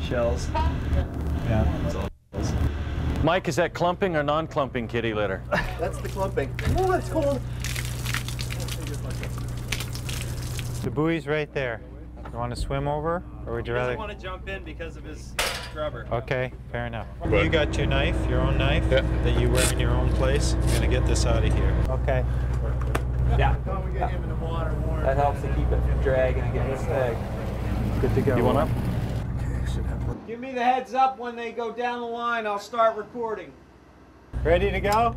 Shells. Yeah. Mike, is that clumping or non-clumping kitty litter? That's the clumping. Oh, that's cold. The buoy's right there. You want to swim over, or would you He rather? doesn't want to jump in because of his scrubber. Okay, fair enough. you got your knife, your own knife that you wear in your own place. I'm gonna get this out of here. Okay. Yeah. we get him in the water warm. That helps to keep it from dragging and getting stag. Good to go. You want up? Give me the heads up when they go down the line. I'll start recording. Ready to go?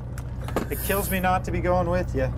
It kills me not to be going with you.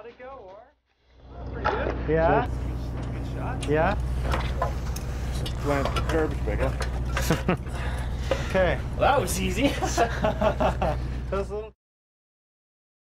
How'd it go, Or? Yeah. Good shot. Yeah. Plant the curbs bigger. Okay. Well, that was easy. Those little.